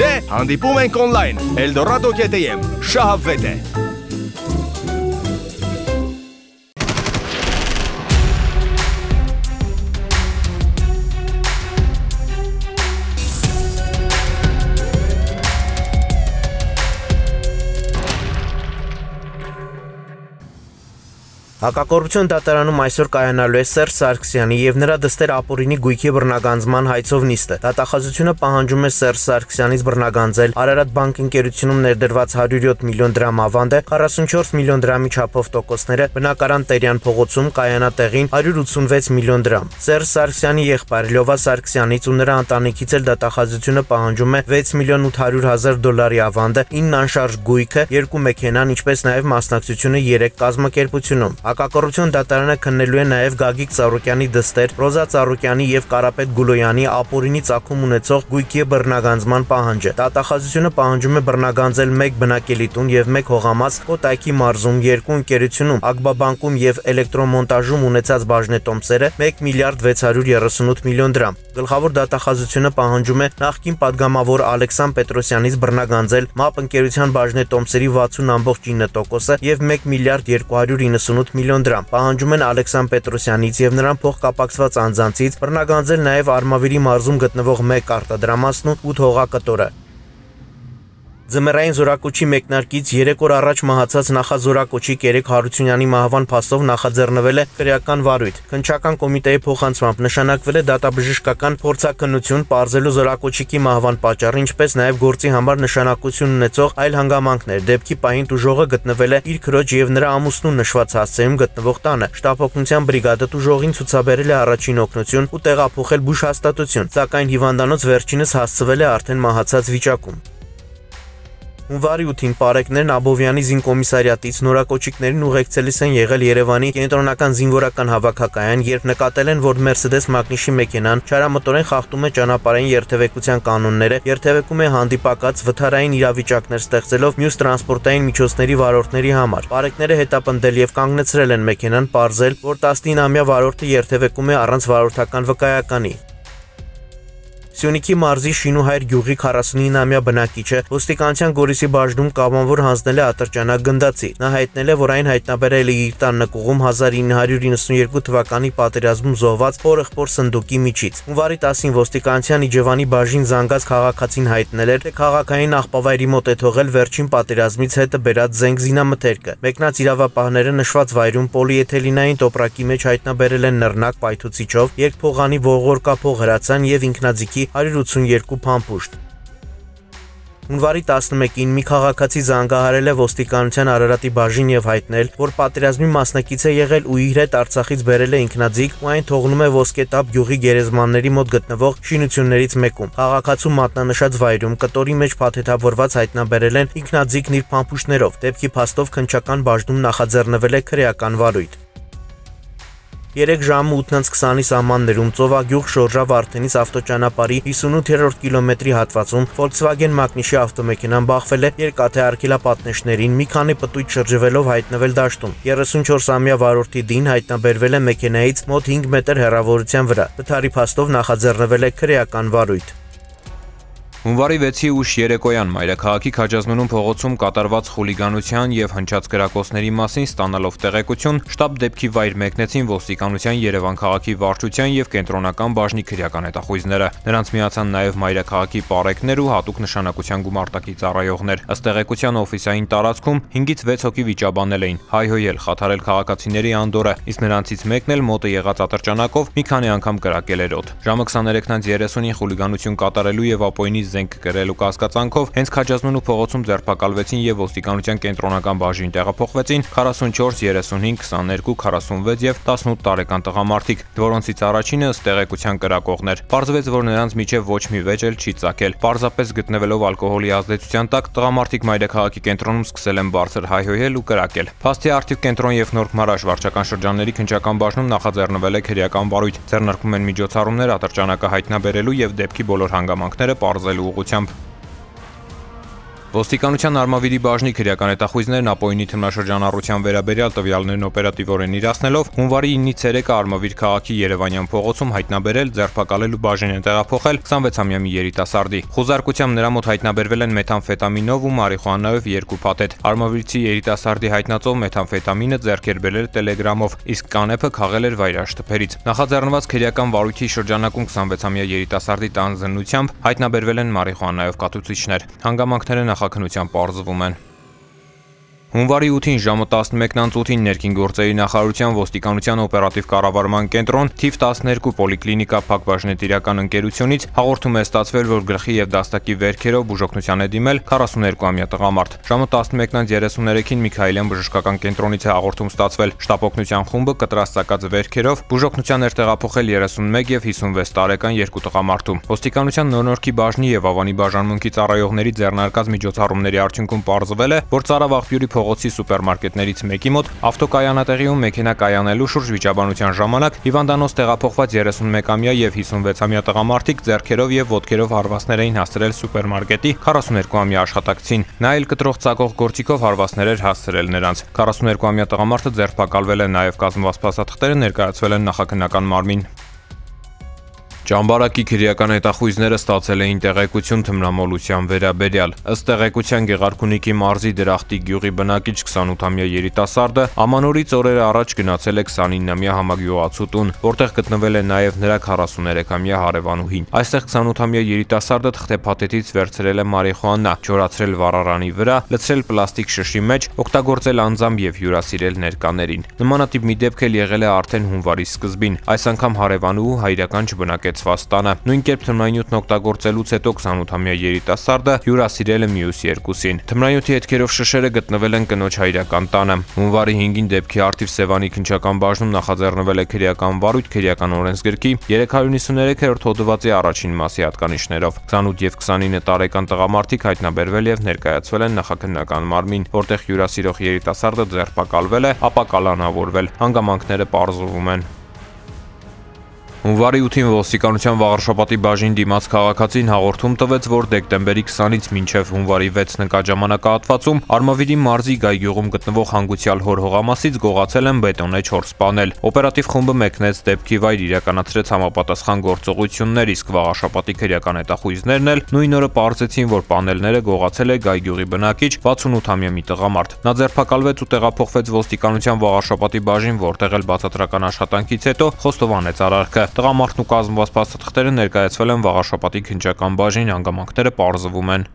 Դե, հանդիպում ենք on-line. Eldorado.am շահավետ է։ Հակակոռուպցիոն դատարանում այսօր կայանալու է Սերժ Սարգսյանի եւ նրա դստեր ապօրինի գույքի բռնագանձման հայցով նիստը։ Դատախազությունը պահանջում է Սերժ Սարգսյանից բռնագանձել Արարատ բանկ ընկերությունում ներդրված 107 միլիոն դրամ ավանդը, 44 միլիոն դրամի չափով տոկոսները, բնակարան Տերյան փողոցում կայանատեղին 186 միլիոն դրամ։ Սերժ Սարգսյանի եղբայր Լյովա Սարգսյանից ու նրա ընտանիքից էլ դատախազությունը պահանջում է 6 միլիոն 800 հազար դոլարի ավանդը, 9 անշարժ գույքը, 2 մեքենան, ինչպես նաեւ մասնակցությունը 3 կազմակերպությունում։ Հակակռություն դատարանը քննելու է նաև Գագիկ Ծառուկյանի դստեր, Ռոզա Ծառուկյանի եւ Կարապետ Գուլոյանի ապօրինի ցակում ունեցող գույքի բռնագանձման պահանջը։ Տվյալահաշվությունը պահանջում է բռնագանձել 1 բնակելի տուն եւ 1 հողամաս Կոտայքի մարզում, 2 ընկերությունում, Ագբաբանկում եւ էլեկտրոմոնտաժում ունեցած բաժնետոմսերը 1 միլիարդ 638 միլիոն դրամ։ Գլխավոր դատախազությունը պահանջում է նախկին падգամավոր Ալեքսան Պետրոսյանից բռնագանձել ՄԱՊ ընկերության բաժնետոմսերի 60.9%-ը եւ 1 միլիարդ 298 միլիոն դրամ։ Պահանջում են Ալեքսան Պետրոսյանից եւ նրան փոխկապակցված անձանցից բռնագանձել նաեւ Արմավիրի մարզում գտնվող 1 արտադրամասն ու 8 հողակտորը։ Ձմեռային զորակոչի մեկնարկից 3 օր առաջ մահացած նախազորակոչի Կերեկ Հարությունյանի մահվան փաստով նախաձեռնվել է քրեական վարույթ։ Քնչական կոմիտեի փոխանցմամբ նշանակվել է դատաբժշկական փորձակնություն ողջելու զորակոչիկի մահվան պատճառը, ինչպես նաև գործի համար նշանակություն ունեցող այլ հանգամանքներ։ Դեպքի պահին դուժողը գտնվել է իր քրոջ եւ նրա ամուսնու նշված հասցեում գտնվող տանը։ Շտապօգնության բրիգադը դուժողին ցուցաբերել է առաջին օգնություն ու տեղափոխել բուժ հաստատություն, սակայն հիվանդանոց վերջինս հասցվել է արդեն մահացած վիճակում։ Հունվարի 8-ին Պարեկներն Աբովյանի զինկոմիսարիատից նորակոչիկներին ուղեկցելիս են եղել Երևանի կենտրոնական զինվորական հավաքակայան, երբ նկատել են, որ Mercedes Magnus-ի մեքենան չարամտորեն խախտում է ճանապարհային երթևեկության կանոնները, երթևեկում է հանդիպակաց վթարային իրավիճակներ ստեղծելով մյուս տրանսպորտային միջոցների վարորդների համար։ Պարեկները հետապնդել եւ կանգնեցրել են մեքենան, ողրզել, որ 19-ամյա վարորդը երթևեկում է առանց վարորդական վկայականի։ Սյունիքի մարզի Շինուհայր գյուղի 49-ամյա բնակիչը ոստիկանության Գորիսի բաժնում կամավոր հանձնել է ատրճանակ գնդացի։ Նա հայտնել է, որ այն հայտնաբերել է իր տան նկուղում 1992 թվականի պատերազմում զոհված փորեղփոր սնդուկի միջից։ Հունվարի 10-ին ոստիկանության Իջևանի բաժին զանգած քաղաքացին հայտնել էր, թե քաղաքային աղբավայրի մոտ է թողել վերջին պատերազմից հետը բերած զենք զինամթերքը։ Մեկնած իրավապահները նշված վայրում պոլիէթելինային տոպրակի մեջ հայտնաբերել են նռնակ պայթուցիչով, երկփողանի ողորկափող հրացան եւ ինքնաձիգի 182 փամփուշտ։ Հունվարի 11-ին մի քաղաքացի զանգահարել է ոստիկանության Արարատի բաժին եւ հայտնել, որ պատերազմի մասնակից է եղել ու իր հետ Արցախից բերել է ինքնաձիգ ու այն թողնում է ոսկետապ գյուղի գերեզմանների մոտ գտնվող շինություններից մեկում։ Քաղաքացու մատնանշած վայրում կտորի մեջ փաթեթավորված հայտնաբերել են ինքնաձիգն իր փամփուշտներով։ Դեպքի փաստով քնչական բաժնում նախաձեռնվել է քրեական վարույթ։ 3 ժամը 8:20-ի սահմաններում Ծովագյուղ Շորժա Վարդենից ավտոճանապարհի 58-րդ կիլոմետրի հատվածում Volkswagen Magnus-ի ավտոմեքենան բախվել է երկաթե արկելապատնեշներին մի քանի պտույտ շրջվելով հայտնվել դաշտում։ 34-ամյա վարորդի դին հայտնաբերվել է մեքենայից մոտ 5 մետր հեռավորության վրա։ Վթարի փաստով նախաձեռնվել է քրեական վարույթ։ Հունվարի 6-ի ուշ երեկոյան Մայրաքաղաքի Քաջազնունում փողոցում կատարված խուլիգանության եւ հնչած կրակոցների մասին ստանալով տեղեկություն, շտաբ դեպքի վայր մեկնեցին ոստիկանության Երևան քաղաքի վարչության եւ կենտրոնական բաժնի քրեական հետախույզները։ Նրանց միացան նաեւ Մայրաքաղաքի պարեկներ ու հատուկ նշանակության գումարտակի ծառայողներ։ Ըստ տեղեկության օֆիսային տարածքում 5-ից 6 հոգի վիճաբանել էին, հայհոյել, խաթարել քաղաքացիների անդորը, իսկ նրանցից մեկն էլ մոտը եղած ատրճանակով մի քանի անգամ կրակել էր օդ։ Ժամը 23:30-ին խուլիգանություն կատարելու եւ ապօրինի զենք կրելու կասկածանքով հենց Քաջազնունու փողոցում ձերբակալվեցին եւ ոստիկանության կենտրոնական բաժին տեղափոխվեցին 44, 35, 22, 46 եւ 18 տարեկան տղամարդիկ, որոնցից առաջինը ըստ տեղեկության կրակողներ։ Պարզվեց, որ նրանց միջև ոչ մի վեճ էլ չի ցակել։ Պարզապես գտնվելով ալկոհոլի ազդեցության տակ տղամարդիկ Մայրաքաղաքի կենտրոնում սկսել են բարձր հայհոյել ու կրակել։ Փաստի արդյունք կենտրոն եւ Նորք Մարաշ վարչական շրջանների քնչական բաժնում նախաձեռնվել է քրեական վարույթ։ Ձեռնարկվում են միջոցառումներ ատրճանակը հայտնաբերելու եւ դեպքի բոլոր հանգամանքները ողջելու ուղղությամբ։ Ոստիկանության Արմավիրի բաժնի քրեական հետախույզներն ապօրինի թմնաշրջանառության վերաբերյալ տվյալներն օպերատիվորեն իրացնելով հունվարի 9-ից 3-ը Արմավիր քաղաքի Երևանյան փողոցում հայտնաբերել, ձերբակալել ու բաժին են տեղափոխել 26-ամյա մի երիտասարդի։ Խոզարկությամբ նրա մոտ հայտնաբերվել են մեթամֆետամինով ու մարիխուանայով երկու փաթեթ։ Արմավիրցի երիտասարդի հայտնածով մեթամֆետամինը ձեռք էր Telegram-ով, իսկ կանեփը քաղել էր վայրաշտփերից։ Նախաձեռնված քրեական վարույթի շրջանակում 26-ամյա երիտասարդի տան զննությամբ հայտնաբերվել են մարիխուանայով կատուցիչներ։ Հանգամանքները նախաքնությամբ պարզվում են։ Հունվարի 8-ին ժամը 11:08-ին ներքին գործերի նախարարության ոստիկանության օպերատիվ կառավարման կենտրոն թիվ 12 պոլիկլինիկա փակbaşնետիրական ընկերությունից հաղորդում է ստացվել, որ գլխի եւ դաստակի վերքերով բուժօգնության է դիմել 42-ամյա տղամարդ։ Ժամը 11:33-ին Միքայելյան բժշկական կենտրոնից է հաղորդում ստացվել շտապօգնության խումբը կտրաստակած վերքերով բուժօգնության էր տեղափոխել 31 եւ 56 տարեկան երկու տղամարդու։ Ոստիկանության նորնորքի բաժնի եւ Ավանի բաժանմունքի ծառայողների ձեռնարկած միջոցառումների արդյունքում պարզվել է, որ Ծարավ աղբյուրի փողոցի սուպերմարկետներից մեկի մոտ ավտոկայանատեղիում մեքենա կայանելու շուրջ վիճաբանության ժամանակ հիվանդանոց տեղափոխված 31-ամյա եւ 56-ամյա տղամարդիկ ձեռքերով եւ ոտքերով հարվածներ էին հասցրել սուպերմարկետի 42-ամյա աշխատակցին։ Նա էլ կտրող ցակող գործիքով հարվածներ էր հասցրել նրանց։ 42-ամյա տղամարդը ձերբակալվել է նաեւ կազմված փաստաթղթերը ներկայացվել են նախաքննական մարմին։ Ճամբարակի քրեական հետախույզները ստացել էին տեղեկություն թմրամոլության վերաբերյալ։ Ըստ տեղեկության Գեղարքունիքի մարզի Դրախտի գյուղի բնակիչ 28-ամյա երիտասարդը ամանորից օրեր առաջ գնացել է 29-ամյա համագյուղացու տուն, որտեղ գտնվել է նաև նրա 43-ամյա հարևանուհին։ Այստեղ 28-ամյա երիտասարդը թղթեփաթեթից վերցրել է մարիխուանա, չորացրել վառարանի վրա, լցրել պլաստիկ շշի մեջ, օգտագործել անձամբ եւ հյուրասիրել ներկաներին։ Նմանատիպ մի դեպք էլ եղել է արդեն հունվարի սկզբին։ Այս անգամ հարևանուհու հայրական չբնակեց ստեղծված տանը։ Նույն կերպ թմրանյութն օգտագործելուց հետո 28-ամյա երիտասարդը հյուրասիրել է մյուս երկուսին։ Թմրանյութի հետքերով շշերը գտնվել են կնոջ հայրական տանը։ Հունվարի 5-ին դեպքի արդիվ Սևանի քնչական բաժնում նախաձեռնվել է քրեական վարույթ քրեական օրենսգրքի 393-րդ հոդվածի առաջին մասի հատկանիշներով։ 28 եւ 29 տարեկան տղամարդիկ հայտնաբերվել եւ ներկայացվել են նախաքննական մարմին, որտեղ հյուրասիրող երիտասարդը ձերբակալվել է, ապա կալանավորվել։ Հանգամանքները պարզվում են։ Հունվարի 8-ին ոստիկանության Վաղարշապատի բաժին դիմաց քաղաքացին հաղորդում տվեց, որ դեկտեմբերի 20-ից մինչև հունվարի 6 նկատ ժամանակահատվածում Արմավիրի մարզի Գայգյուղում գտնվող հանգուցյալ հոր հողամասից գողացել են բետոնե 4 սպանել։ Օպերատիվ խումբը մեկնեց դեպքի վայր իրականացրեց համապատասխան գործողություններ, իսկ Վաղարշապատի քրեական հետախույզներն էլ նույն օրը պարզեցին, որ պանելները գողացել է Գայգյուղի բնակիչ 68-ամյա մի տղամարդ։ Նա ձերբակալվեց ու տեղափոխվեց ոստիկանության Վաղարշապատի բաժին, որտեղ էլ բացատրական աշխատանքից հետո խոստովանեց արարքը։ Տղամարդն ու կազմված փաստաթղթերը ներկայացվել են Վաղաշապատի քնչական բաժին, հանգամանքները պարզվում են։